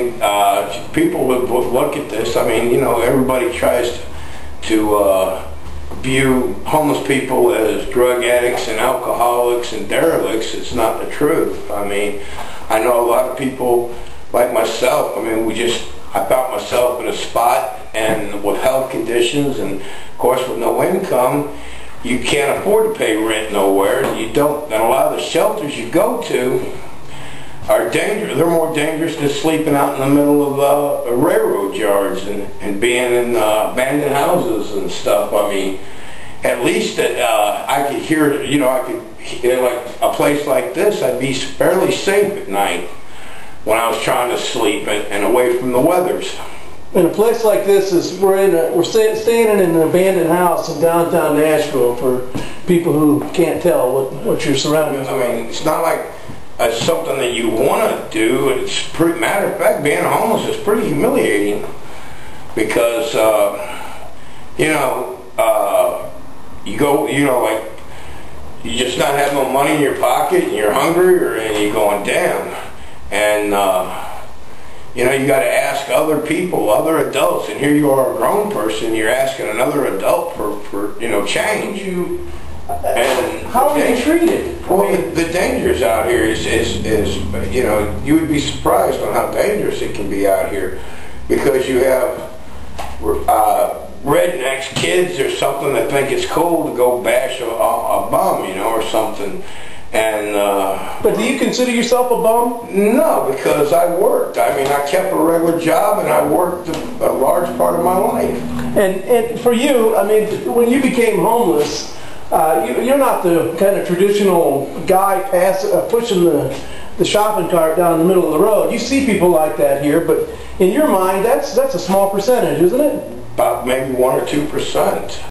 Uh, people would, would look at this. I mean, you know, everybody tries to, to uh, view homeless people as drug addicts and alcoholics and derelicts. It's not the truth. I mean, I know a lot of people like myself. I mean, we just, I found myself in a spot and with health conditions and, of course, with no income, you can't afford to pay rent nowhere. You don't, and a lot of the shelters you go to, are dangerous. They're more dangerous than sleeping out in the middle of uh, railroad yards and, and being in uh, abandoned houses and stuff. I mean, at least that uh, I could hear, you know, I could, in like a place like this, I'd be fairly safe at night when I was trying to sleep and, and away from the weathers. In a place like this, is we're in a, we're stay, staying in an abandoned house in downtown Nashville for people who can't tell what what your surroundings I mean, it's not like it's something that you want to do. It's pretty, matter of fact, being homeless is pretty humiliating because, uh, you know, uh, you go, you know, like, you just not have no money in your pocket and you're hungry or, and you're going down. And, uh, you know, you got to ask other people, other adults, and here you are a grown person, you're asking another adult for, for you know, change. You, And how are you treated? well, the, the dangers out here is, is, is, you know, you would be surprised on how dangerous it can be out here because you have uh, rednecks, kids or something that think it's cool to go bash a, a, a bum, you know, or something. And uh, But do you consider yourself a bum? no, because I worked. I mean, I kept a regular job and I worked a, a large part of my life. And and for you, I mean, when you became homeless, uh, you, you're not the kind of traditional guy pass, uh, pushing the the shopping cart down the middle of the road. You see people like that here, but in your mind, that's that's a small percentage, isn't it? About maybe one or two percent.